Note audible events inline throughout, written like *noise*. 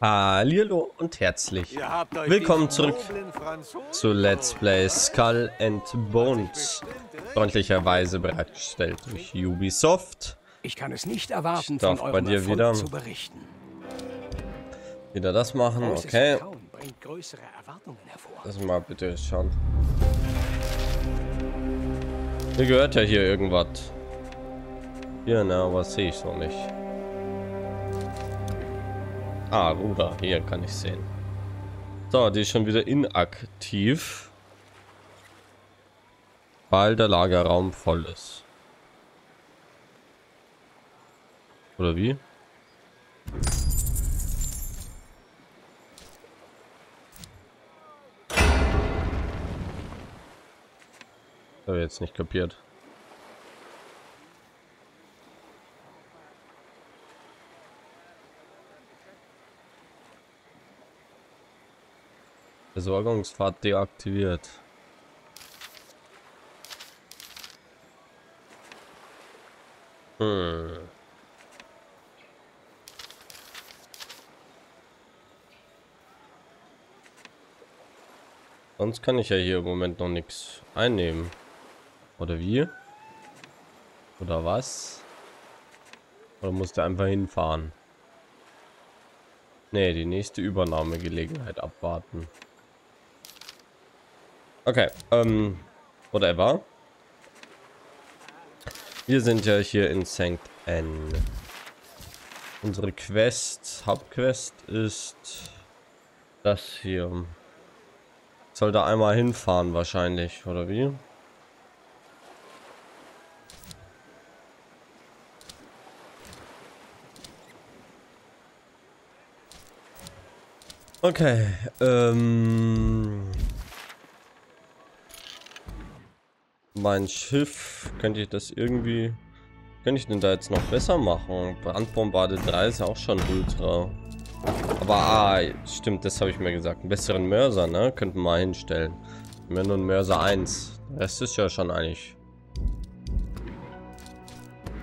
Hallo und herzlich willkommen zurück zu Let's Play Skull and Bones. Freundlicherweise bereitgestellt durch Ubisoft. Ich kann es nicht erwarten, ich darf von bei dir wieder, zu berichten. wieder das machen, okay. Lass mal bitte schauen. Mir gehört ja hier irgendwas. Hier, ne, aber sehe ich so nicht. Ah, Ruder, hier kann ich sehen. So, die ist schon wieder inaktiv. Weil der Lagerraum voll ist. Oder wie? Habe ich jetzt nicht kapiert. Versorgungsfahrt deaktiviert. Hm. Sonst kann ich ja hier im Moment noch nichts einnehmen. Oder wie? Oder was? Oder muss der einfach hinfahren? Ne, die nächste Übernahmegelegenheit abwarten. Okay, ähm, whatever. Wir sind ja hier in St. N. Unsere Quest, Hauptquest ist das hier. Soll da einmal hinfahren wahrscheinlich, oder wie? Okay, ähm... Mein Schiff, könnte ich das irgendwie... Könnte ich denn da jetzt noch besser machen? Brandbombarde 3 ist ja auch schon Ultra. Aber, ah, stimmt, das habe ich mir gesagt. Einen besseren Mörser, ne? Könnten wir mal hinstellen. Wir haben nur einen Mörser 1. Der Rest ist ja schon eigentlich...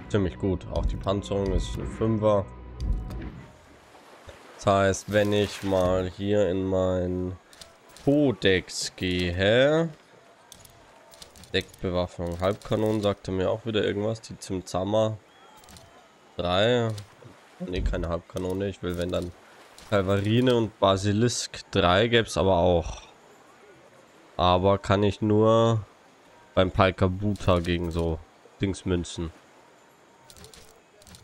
Ziemlich gut. Auch die Panzerung ist eine 5er. Das heißt, wenn ich mal hier in mein Codex gehe... Deckbewaffnung. Halbkanonen sagte mir auch wieder irgendwas. Die Zimzama 3. Ne, keine Halbkanone. Ich will, wenn dann Kalvarine und Basilisk 3 gäbe es aber auch. Aber kann ich nur beim Palkabuta gegen so Dingsmünzen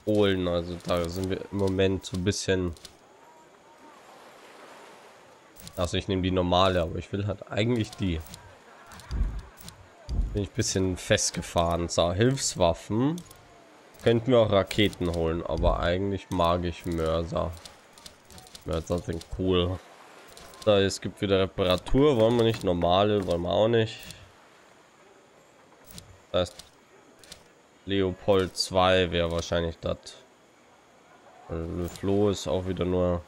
holen. Also da sind wir im Moment so ein bisschen... Also ich nehme die normale, aber ich will halt eigentlich die. Bin ich ein bisschen festgefahren. So, Hilfswaffen. Könnten wir auch Raketen holen, aber eigentlich mag ich Mörser. Mörser sind cool. So, es gibt wieder Reparatur. Wollen wir nicht normale, wollen wir auch nicht. Das heißt, Leopold 2 wäre wahrscheinlich das. Also, Flo ist auch wieder nur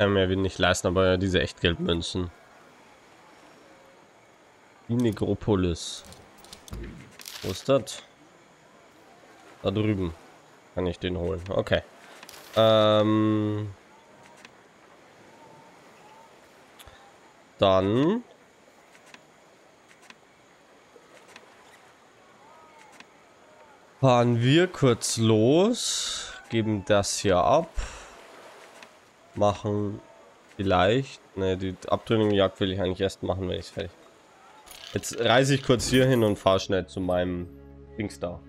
Kann mir nicht leisten, aber diese Echtgeldmünzen. Die Negropolis. Wo ist das? Da drüben. Kann ich den holen. Okay. Ähm. Dann. Fahren wir kurz los. Geben das hier ab machen. Vielleicht. Ne, die Abtrünnigenjagd will ich eigentlich erst machen, wenn ich es fertig. Jetzt reise ich kurz hier hin und fahre schnell zu meinem Dings da.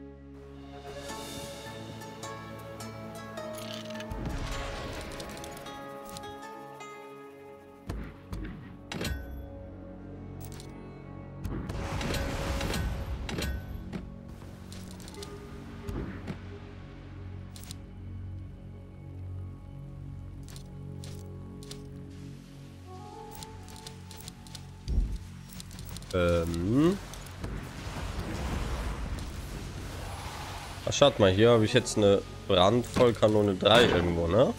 Schaut mal, hier habe ich jetzt eine Brandvollkanone 3 irgendwo, ne?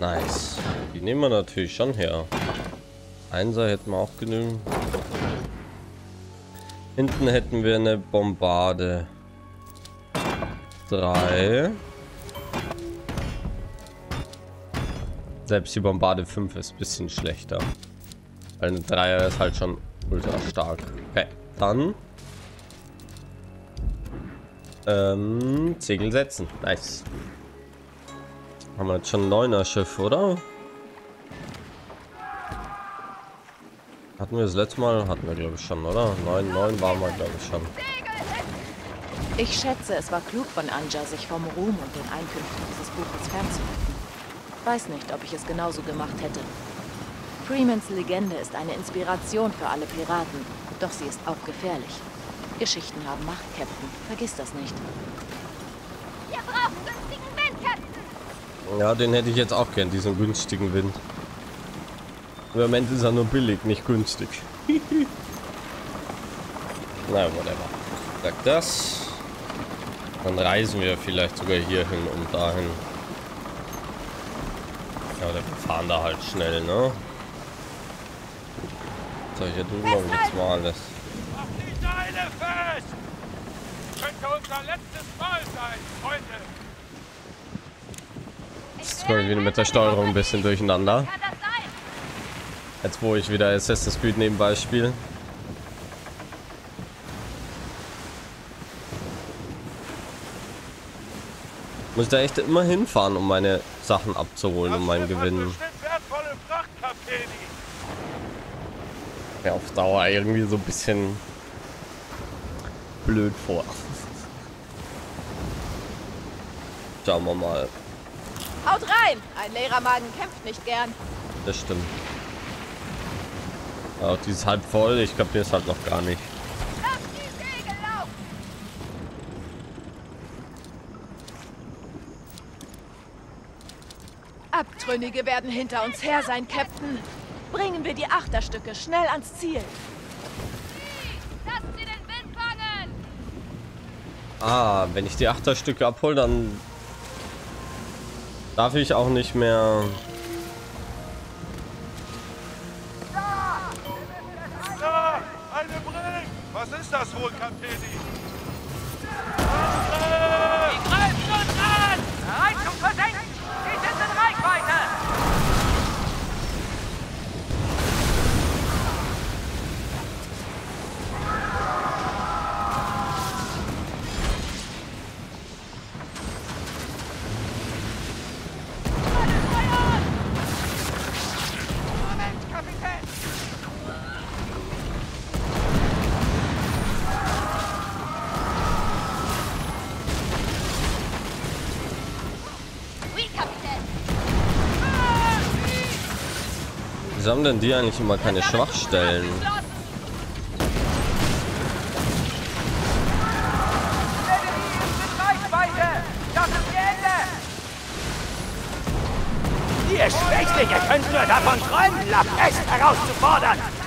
Nice. Die nehmen wir natürlich schon her. Einser hätten wir auch genügend. Hinten hätten wir eine Bombarde. 3. Selbst die Bombarde 5 ist ein bisschen schlechter. Weil eine 3er ist halt schon ultra stark. Okay, dann ähm, Segel setzen. Nice. Haben wir jetzt schon ein 9er Schiff, oder? Hatten wir das letzte Mal? Hatten wir, glaube ich, schon, oder? 9, 9 waren wir, glaube ich, schon. Ich schätze, es war klug von Anja, sich vom Ruhm und den Einkünften dieses Buches fernzuhalten. Weiß nicht, ob ich es genauso gemacht hätte. Freemans Legende ist eine Inspiration für alle Piraten, doch sie ist auch gefährlich. Geschichten haben Macht, Captain. Vergiss das nicht. Wir brauchen günstigen Wind, Captain. Ja, den hätte ich jetzt auch gern, diesen günstigen Wind. Im Moment ist er nur billig, nicht günstig. *laughs* Na, whatever. Sagt das. Dann reisen wir vielleicht sogar hier hin und dahin. Ja, oder wir fahren da halt schnell, ne? So, hier drüben haben wir jetzt mal alles. Mach die Seile fest! Könnte unser letztes Mal sein, Freunde! Jetzt komme ich wieder mit der Steuerung ein bisschen durcheinander. Jetzt wo ich wieder Assassin's Creed nebenbei spiele. Muss ich da echt immer hinfahren, um meine Sachen abzuholen, um meinen Gewinn. Ja, auf Dauer irgendwie so ein bisschen blöd vor. Schauen wir mal. Haut rein! Ein leerer Magen kämpft nicht gern. Das stimmt. Auch die ist halb voll. Ich glaube, die ist halt noch gar nicht. Abtrünnige werden hinter uns her sein, Captain. Bringen wir die Achterstücke schnell ans Ziel. Lass sie den Wind fangen. Ah, wenn ich die Achterstücke abhole, dann darf ich auch nicht mehr. Wieso haben denn die eigentlich immer keine Schwachstellen? Ihr Schwächlinge könnt nur davon träumen, La Pest herauszufordern.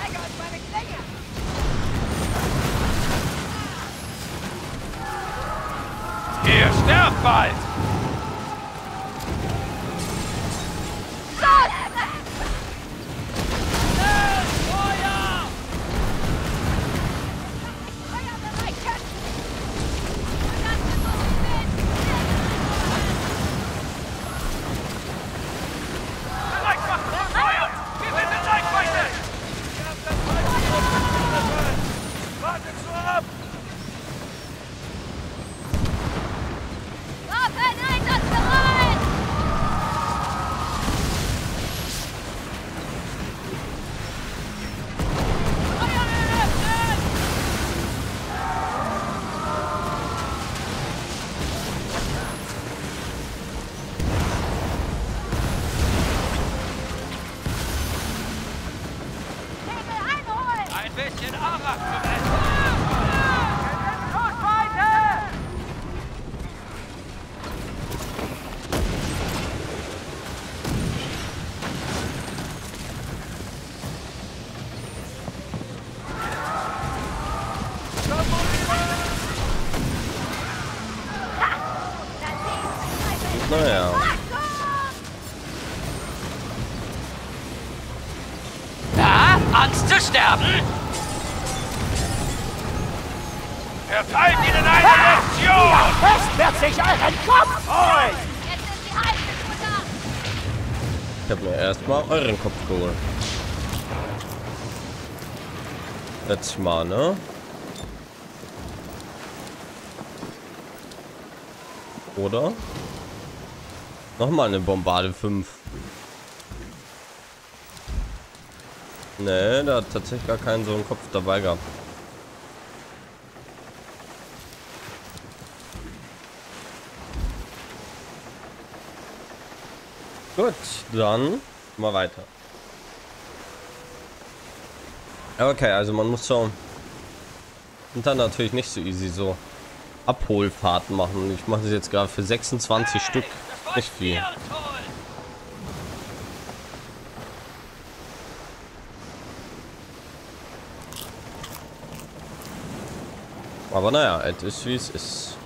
Naja. Na, Angst zu sterben? Verteilt ihnen eine Lektion! Fest wird ich euren Kopf holen! Jetzt ist die heiße Futter! Ich habe mir erstmal euren Kopf geholt. Letztes Mal, ne? Oder? Nochmal eine Bombarde 5. Ne, da hat tatsächlich gar keinen so einen Kopf dabei gehabt. Gut, dann mal weiter. Okay, also man muss so und dann natürlich nicht so easy so Abholfahrten machen. Ich mache das jetzt gerade für 26 Stück. Nicht viel. Aber naja, es ist wie es ist.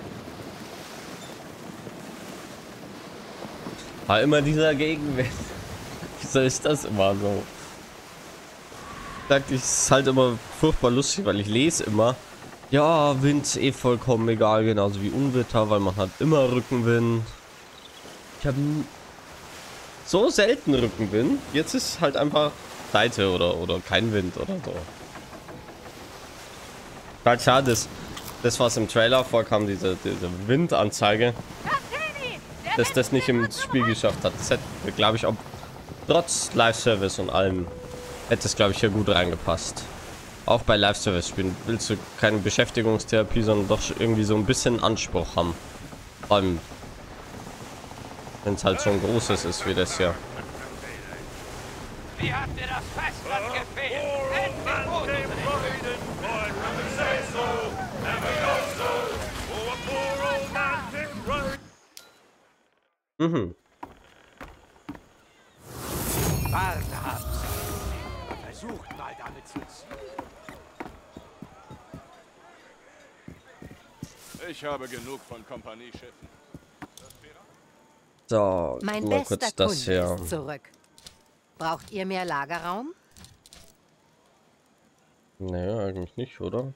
War immer dieser Gegenwind. *laughs* Wieso ist das immer so? Sagt ich ist halt immer furchtbar lustig, weil ich lese immer. Ja, Wind ist eh vollkommen egal, genauso wie Unwetter, weil man hat immer Rückenwind. Ich habe so selten Rückenwind. Jetzt ist halt einfach Seite oder oder kein Wind oder so. Halt schade, das, das was im Trailer vorkam, diese, diese Windanzeige, dass das nicht im Spiel geschafft hat. Das hätte, glaube ich, auch trotz Live-Service und allem, hätte es, glaube ich, hier gut reingepasst. Auch bei Live-Service-Spielen willst du keine Beschäftigungstherapie, sondern doch irgendwie so ein bisschen Anspruch haben. Vor allem, wenn es halt so ein großes ist wie das hier. Wie hat dir das Festland gefehlt? Mhm. Versucht mal damit zu ziehen. Ich habe genug von Kompanieschiffen. So, Mein mal bester kurz das Kunde ist zurück. Braucht ihr mehr Lagerraum? Nee, eigentlich nicht, oder?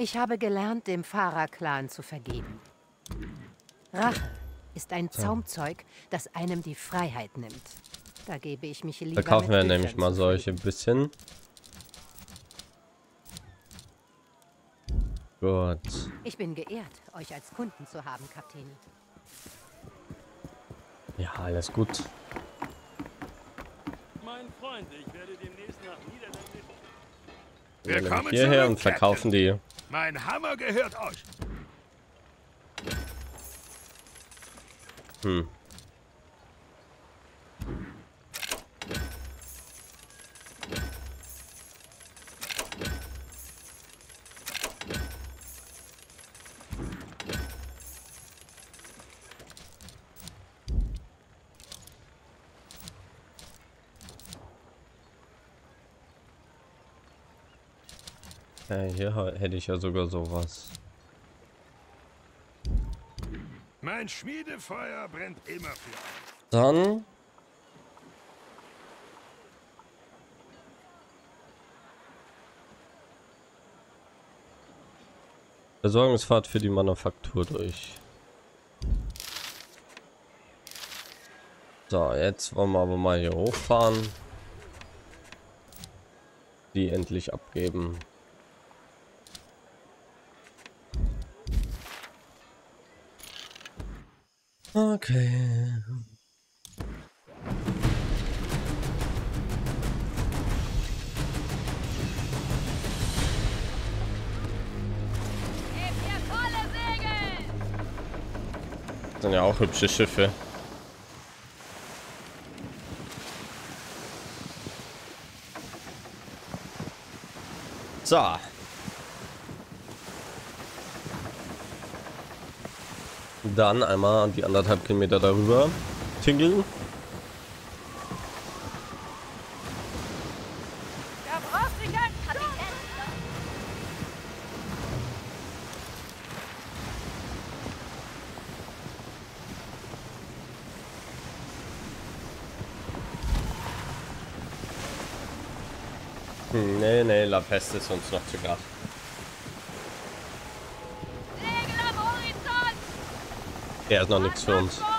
Ich habe gelernt, dem Fahrerclan zu vergeben. Rache ist ein Zaumzeug, das einem die Freiheit nimmt. Da gebe ich mich lieber Da kaufen wir nämlich mal solche bisschen. Gut. Ich bin geehrt, euch als Kunden zu haben, Kapitän. Ja, alles gut. Mein Freund, ich werde demnächst nach Niederländisch. Wir kommen hierher zurück, und verkaufen die. Mein Hammer gehört euch. Hm. Ja, hier hätte ich ja sogar sowas. Mein Schmiedefeuer brennt immer für euch. Dann. Versorgungsfahrt für die Manufaktur durch. So, jetzt wollen wir aber mal hier hochfahren. Die endlich abgeben. Okay. Das sind ja auch hübsche Schiffe. So. Dann einmal die anderthalb Kilometer darüber tingeln. Hm, nee, nee, La Peste ist uns noch zu Gast. Der ist noch nichts für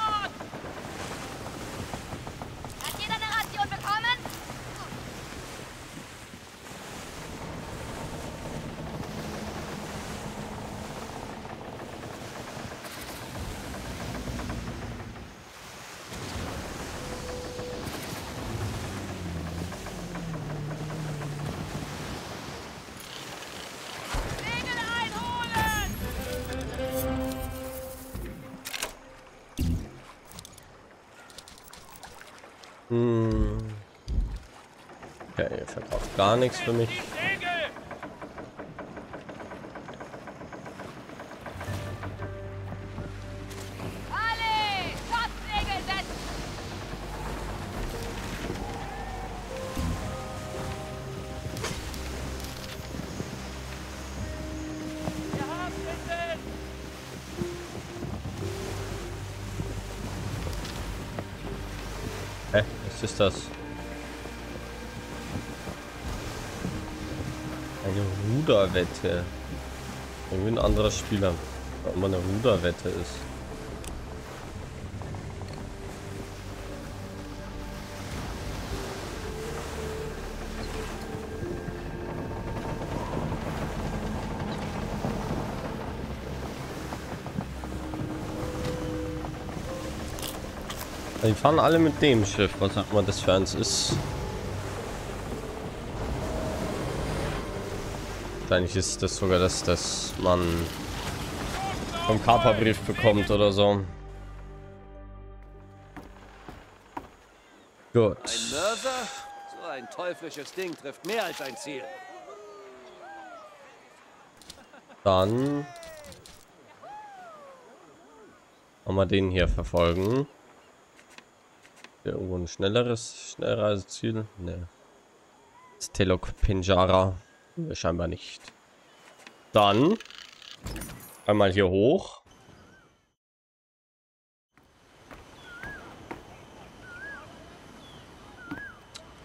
verkauft gar nichts für mich. Hä? Was ist das? Ruderwette. Irgendwie ein anderer Spieler. Warum eine Ruderwette ist. Die fahren alle mit dem Schiff, was auch immer das für eins ist. Wahrscheinlich ist das sogar das, dass man vom Kaperbrief bekommt oder so. Gut. Ein Mörser? So ein teuflisches Ding trifft mehr als ein Ziel. Dann haben wir den hier verfolgen. Irgendwo ein schnelleres Schnellreiseziel? Ne. Das Telok Pinjara. Ne, Scheinbar nicht. Dann einmal hier hoch.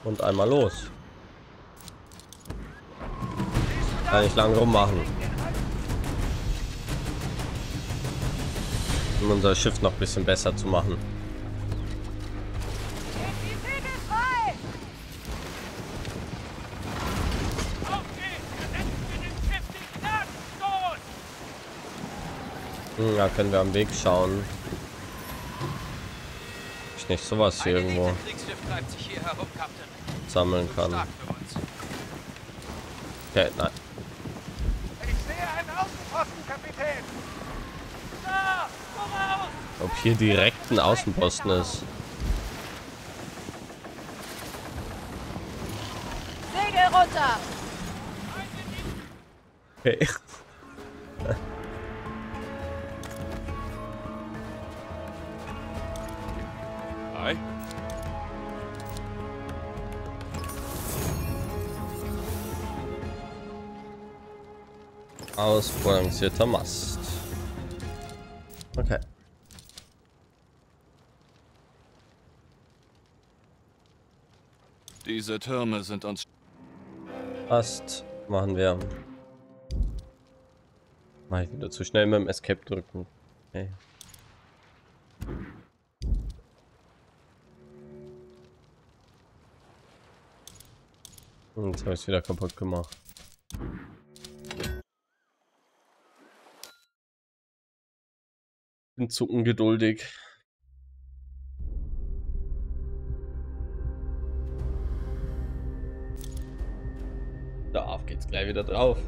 Und einmal los. Kann ich lang rummachen. Um unser Schiff noch ein bisschen besser zu machen. Hm, da können wir am Weg schauen. Ich nicht sowas hier irgendwo hier herum, sammeln kann. Okay, nein. Ich sehe einen Außenposten, Kapitän! Da! Voraus! Ob hier direkt ein Außenposten ist. Segel runter! Okay. Hi. Ausbalancierter Mast. Okay. Diese Türme sind uns Passt. Machen wir. Mach ich wieder zu schnell mit dem Escape drücken. Okay. Jetzt habe ich es wieder kaputt gemacht. Bin zu ungeduldig. Darauf geht's gleich wieder drauf.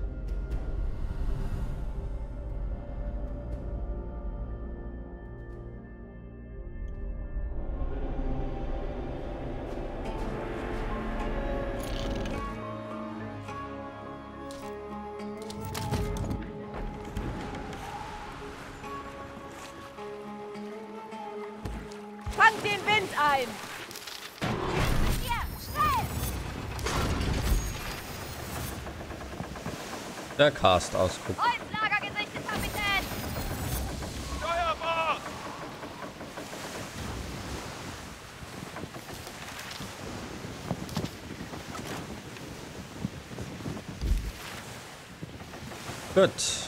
der Cast ausguckt. Gut.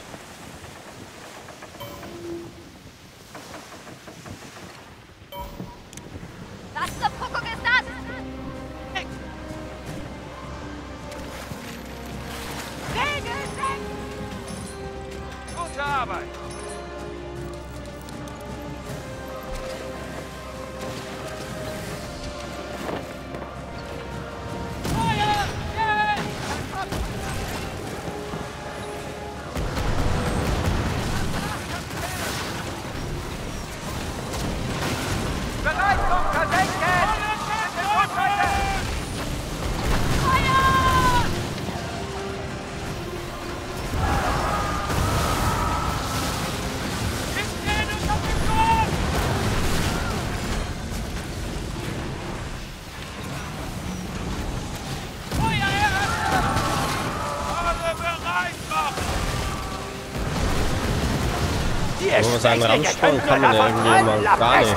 Nur seinen Rammsprung kann man ja irgendwie mal gar nicht.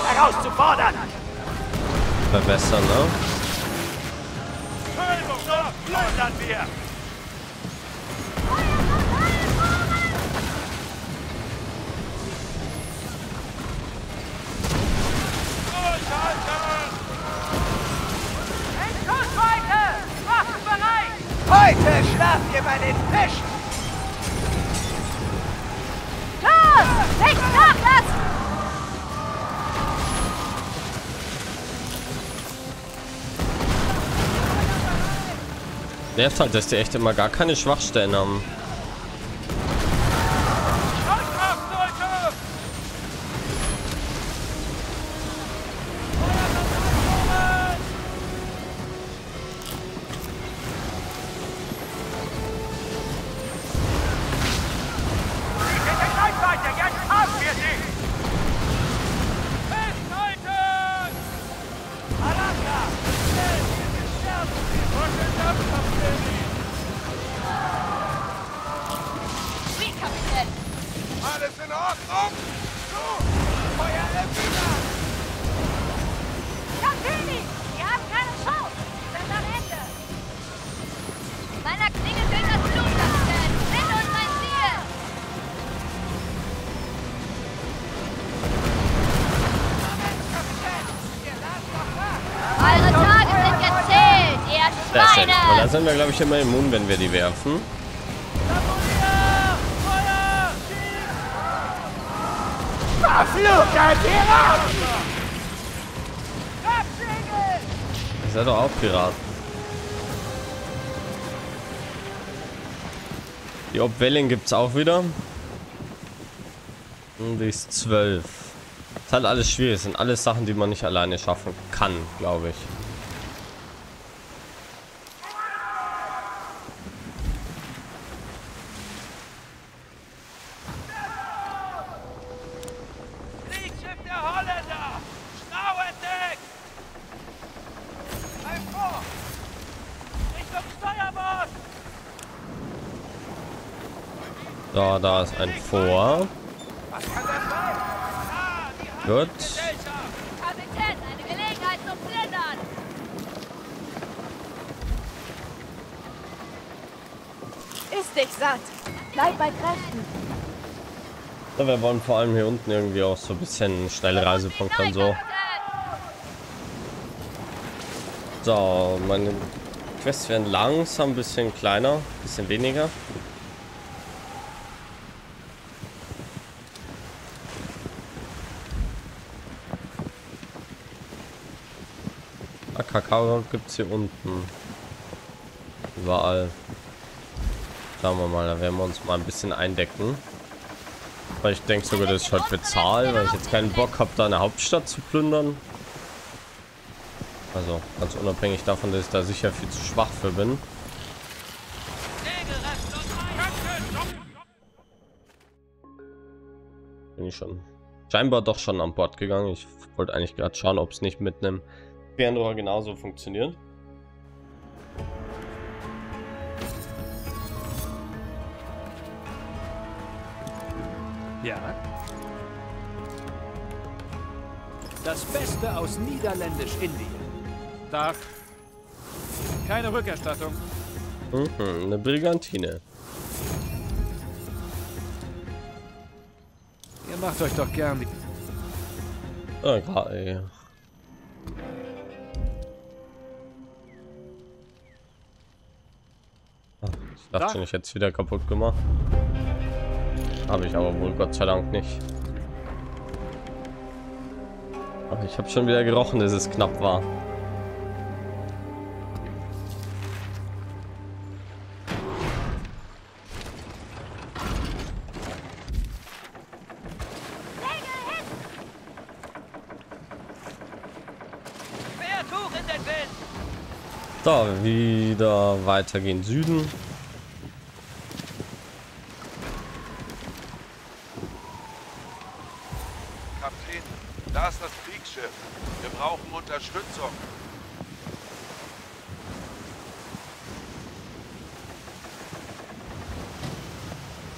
Verbessern, ne? Heute schlaft ihr bei den Fischen. Nervt halt, dass die echt immer gar keine Schwachstellen haben. Alles in Ordnung? So! Feuer Und da sind wir, glaube ich, immer immun, wenn wir die werfen. Verfluchter Pirat! Ihr doch auch Piraten. Die Obwelling gibt es auch wieder. Und die ist 12. Ist halt alles schwierig. Das sind alles Sachen, die man nicht alleine schaffen kann, glaube ich. Kriegsschiff der Holländer! Schnau entdeckt! Ein vor! Richtung Steuerbord! So, da ist ein Vor. Gut. Ist dich satt. Bleib bei Kräften. So, wir wollen vor allem hier unten irgendwie auch so ein bisschen Schnellreisepunkte und so. So, meine Quests werden langsam ein bisschen kleiner, ein bisschen weniger. Ah, Kakao gibt es hier unten. Überall. Schauen wir mal, da werden wir uns mal ein bisschen eindecken. Weil ich denke sogar, dass ich heute bezahle, weil ich jetzt keinen Bock habe, da eine Hauptstadt zu plündern. Also, ganz unabhängig davon, dass ich da sicher viel zu schwach für bin. Bin ich schon scheinbar doch schon an Bord gegangen. Ich wollte eigentlich gerade schauen, ob es nicht mit einem Fernrohr genauso funktioniert. Ja. Das Beste aus Niederländisch-Indien. Tag. Keine Rückerstattung. Mhm, eine Brigantine. Ihr macht euch doch gern. Ah, gerade. Dachte schon, ich hätte es wieder kaputt gemacht. Habe ich aber wohl Gott sei Dank nicht. Aber ich habe schon wieder gerochen, dass es knapp war. So, wieder weitergehen Süden. Kapitän, da ist das Kriegsschiff. Wir brauchen Unterstützung.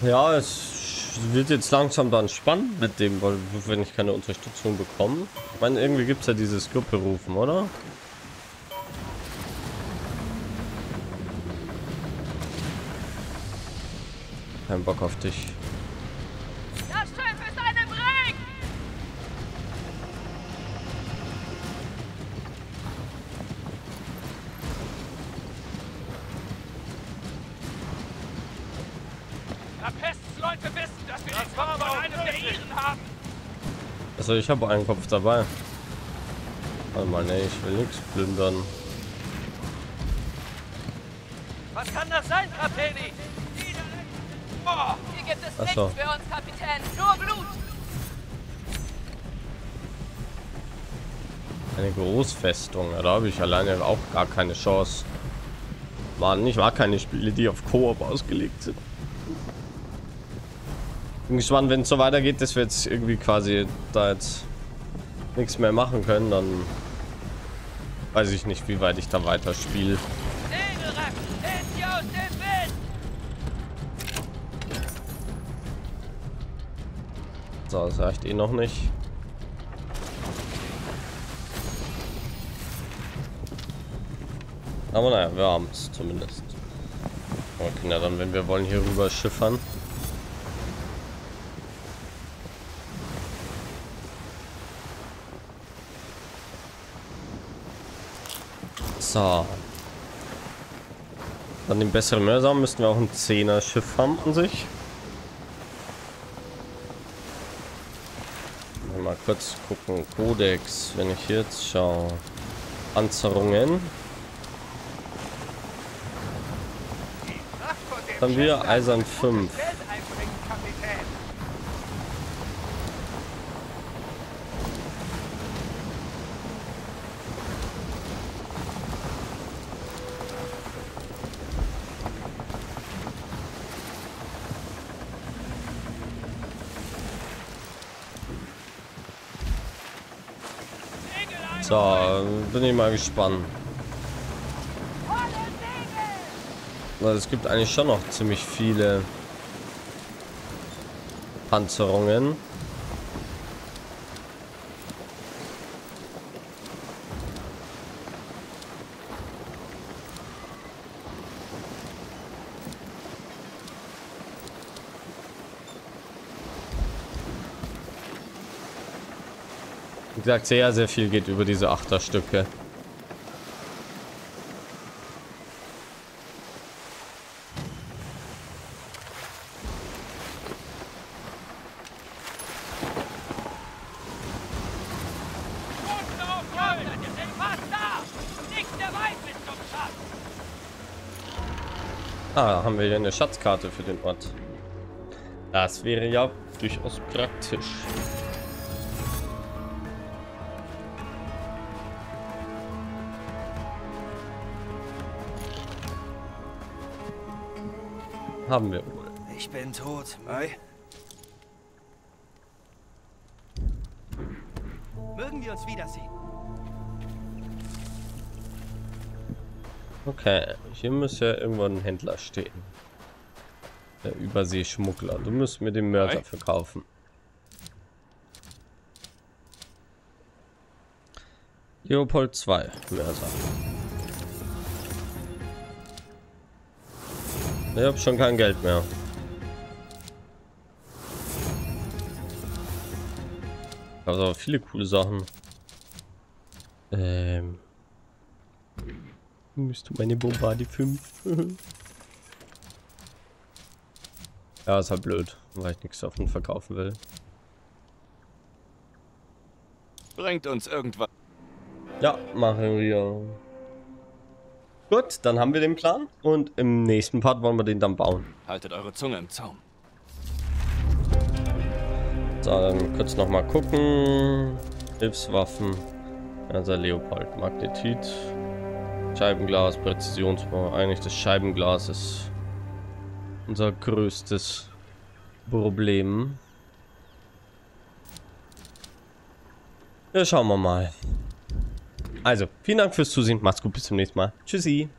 Ja, es wird jetzt langsam dann spannend mit dem, wenn ich keine Unterstützung bekomme. Ich meine, irgendwie gibt es ja dieses Gruppe rufen, oder? Kein Bock auf dich. Also ich habe einen Kopf dabei. Warte mal, ne, ich will nichts plündern. Was kann das sein, Kapitän? Oh, Hier gibt es Ach nichts für uns, Kapitän. Nur Blut. Eine Großfestung, da habe ich alleine auch gar keine Chance. Mann, ich mag keine Spiele, die auf Koop ausgelegt sind. Bin gespannt, wenn es so weitergeht, dass wir jetzt irgendwie quasi da jetzt nichts mehr machen können, dann weiß ich nicht, wie weit ich da weiter spiele. So, das reicht eh noch nicht. Aber naja, wir haben es zumindest. Können ja dann, wenn wir wollen, hier rüber schiffern. So. Dann den besseren Mörser müssten wir auch ein 10er Schiff haben an sich. Mal kurz gucken. Codex, wenn ich jetzt schaue. Panzerungen. Dann wir Eisern das 5. Geld einbringen, Kapitän. So, bin ich mal gespannt. Es gibt eigentlich schon noch ziemlich viele Panzerungen. Gesagt, sehr, sehr viel geht über diese Achterstücke. Ah, haben wir hier eine Schatzkarte für den Ort. Das wäre ja durchaus praktisch. Haben wir wohl. Ich bin tot, Mai. Mögen wir uns wiedersehen. Okay, hier muss ja irgendwo ein Händler stehen. Der Überseeschmuggler. Du musst mir den Mörder Hi. verkaufen. Leopold 2, Mörser. Ich habe schon kein Geld mehr. Da aber viele coole Sachen. Ähm. Bist du meine Bombardi 5? *laughs* ja, ist halt blöd, weil ich nichts davon verkaufen will. Bringt uns irgendwas. Ja, machen wir. Gut, dann haben wir den Plan und im nächsten Part wollen wir den dann bauen. Haltet eure Zunge im Zaum. So, dann kurz noch mal gucken. Hilfswaffen. Also Leopard, Magnetit. Scheibenglas, Präzisionsbau. Eigentlich das Scheibenglas ist unser größtes Problem. Ja, schauen wir mal. Also, vielen Dank fürs Zusehen. Macht's gut, bis zum nächsten Mal. Tschüssi.